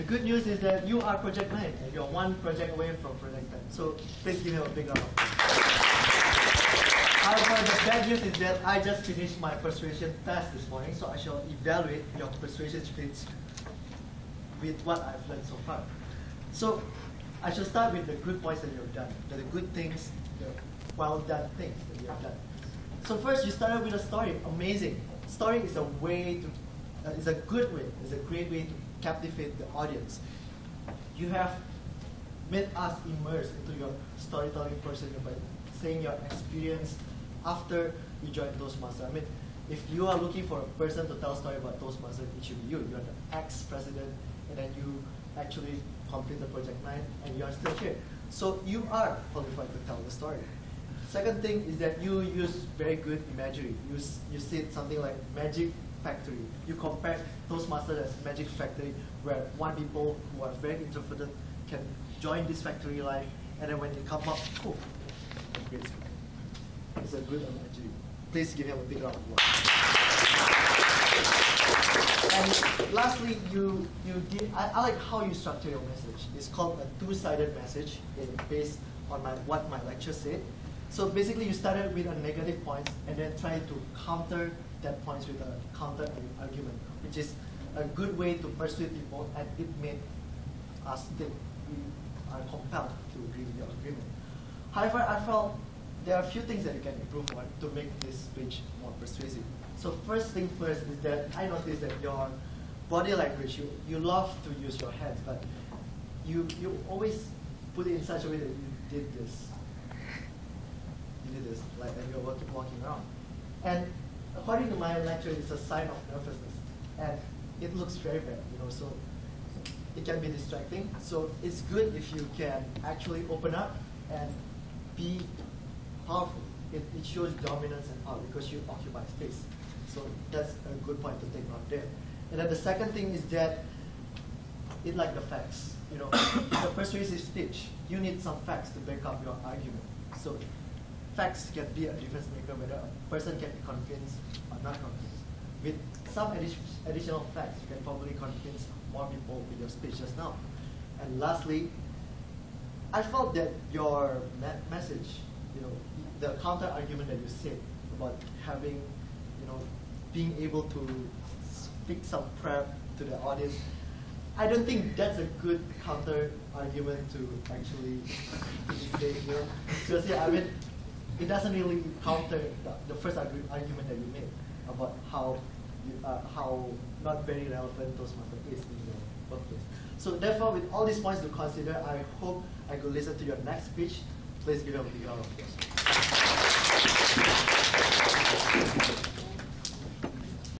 The good news is that you are Project 9 and you're one project away from Project 10. So please give him a big round. However, the bad news is that I just finished my persuasion test this morning, so I shall evaluate your persuasion skills with what I've learned so far. So I shall start with the good points that you've done, the good things, the well done things that you have done. So first, you started with a story. Amazing. Story is a way to, uh, is a good way, is a great way to captivate the audience. You have made us immerse into your storytelling person by saying your experience after you joined Toastmaster. I mean, if you are looking for a person to tell a story about Toastmaster, it should be you. You're the ex-president, and then you actually completed Project 9, and you are still here. So you are qualified to tell the story. Second thing is that you use very good imagery. You, you said something like magic factory. You compare Toastmasters as magic factory, where one people who are very introverted can join this factory life, and then when they come up, great It's a good imagery. Please give him a big round of applause. And lastly, you you did. I, I like how you structure your message. It's called a two-sided message, based on my what my lecture said. So basically, you started with a negative point and then try to counter that point with a counter argument, which is a good way to persuade people, and it made us think we are compelled to agree with your agreement. However, I felt there are a few things that you can improve on to make this speech more persuasive. So first thing first is that I noticed that your body language, you, you love to use your hands, but you, you always put it in such a way that you did this. Did this, like and you're walking, walking around. And according to my lecture, it's a sign of nervousness. And it looks very bad, you know, so it can be distracting. So it's good if you can actually open up and be powerful. It, it shows dominance and power because you occupy space. So that's a good point to take note there. And then the second thing is that it like the facts. You know, the persuasive speech, you need some facts to back up your argument. So facts can be a difference maker whether a person can be convinced or not convinced. With some addi additional facts, you can probably convince more people with your speech just now. And lastly, I felt that your message, you know, the counter argument that you said about having, you know, being able to speak some prep to the audience, I don't think that's a good counter argument to actually say, you know. Yeah, I mean, it doesn't really counter the, the first argu argument that you made about how you, uh, how not very relevant Toastmaster is in the workplace. So therefore, with all these points to consider, I hope I could listen to your next speech. Please give a big round applause.